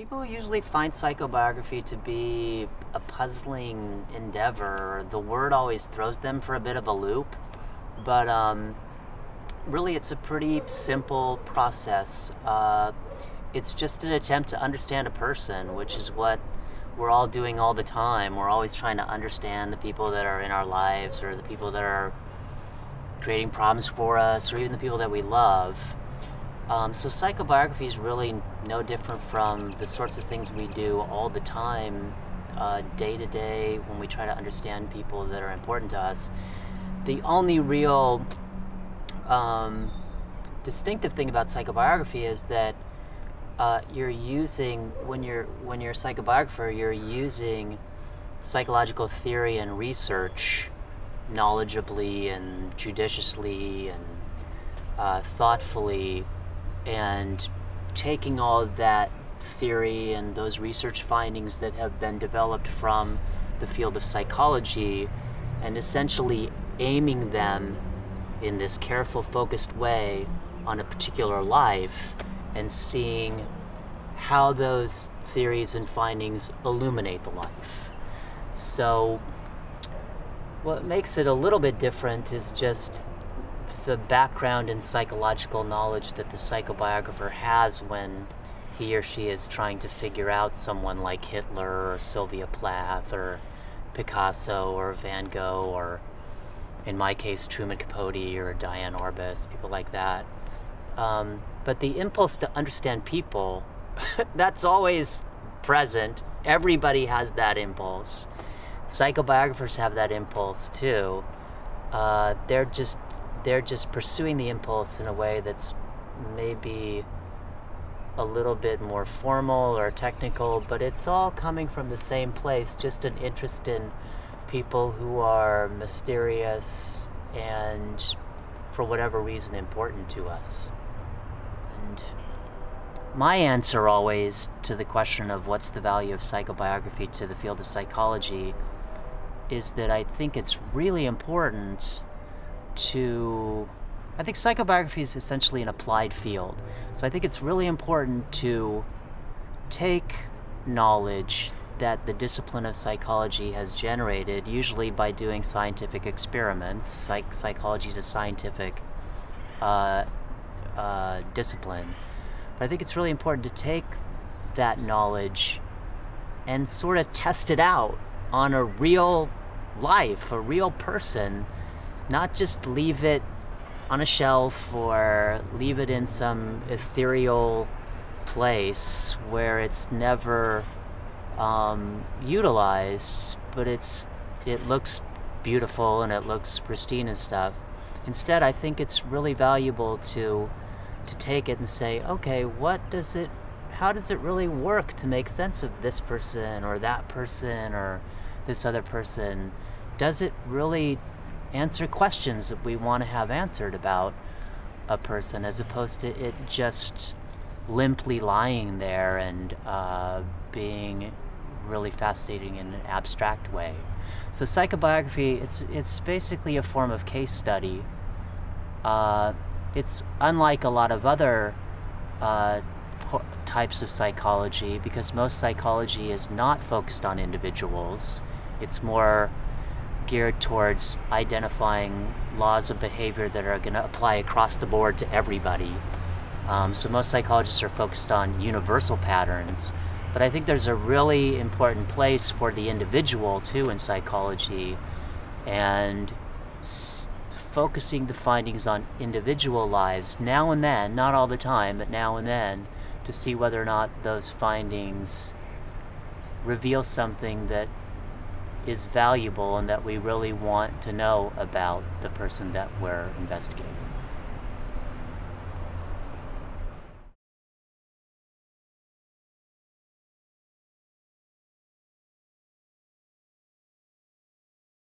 People usually find psychobiography to be a puzzling endeavor. The word always throws them for a bit of a loop, but um, really it's a pretty simple process. Uh, it's just an attempt to understand a person, which is what we're all doing all the time. We're always trying to understand the people that are in our lives or the people that are creating problems for us or even the people that we love. Um, so psychobiography is really no different from the sorts of things we do all the time, uh, day to day, when we try to understand people that are important to us. The only real um, distinctive thing about psychobiography is that uh, you're using when you're when you're a psychobiographer, you're using psychological theory and research knowledgeably and judiciously and uh, thoughtfully, and taking all that theory and those research findings that have been developed from the field of psychology and essentially aiming them in this careful, focused way on a particular life and seeing how those theories and findings illuminate the life. So, what makes it a little bit different is just the background and psychological knowledge that the psychobiographer has when he or she is trying to figure out someone like Hitler or Sylvia Plath or Picasso or Van Gogh or, in my case, Truman Capote or Diane Arbus, people like that. Um, but the impulse to understand people, that's always present. Everybody has that impulse. Psychobiographers have that impulse too. Uh, they're just they're just pursuing the impulse in a way that's maybe a little bit more formal or technical, but it's all coming from the same place, just an interest in people who are mysterious and for whatever reason important to us. And my answer always to the question of what's the value of psychobiography to the field of psychology is that I think it's really important to. I think psychobiography is essentially an applied field. So I think it's really important to take knowledge that the discipline of psychology has generated, usually by doing scientific experiments. Psych- psychology is a scientific uh, uh, discipline. But I think it's really important to take that knowledge and sort of test it out on a real life, a real person, not just leave it on a shelf or leave it in some ethereal place where it's never um, utilized, but it's it looks beautiful and it looks pristine and stuff. Instead, I think it's really valuable to to take it and say, okay, what does it, how does it really work to make sense of this person or that person or this other person? Does it really answer questions that we want to have answered about a person as opposed to it just limply lying there and uh, being really fascinating in an abstract way. So psychobiography, it's it's basically a form of case study. Uh, it's unlike a lot of other uh, types of psychology because most psychology is not focused on individuals. It's more geared towards identifying laws of behavior that are going to apply across the board to everybody. Um, so most psychologists are focused on universal patterns, but I think there's a really important place for the individual too in psychology, and focusing the findings on individual lives now and then, not all the time, but now and then, to see whether or not those findings reveal something that is valuable and that we really want to know about the person that we're investigating.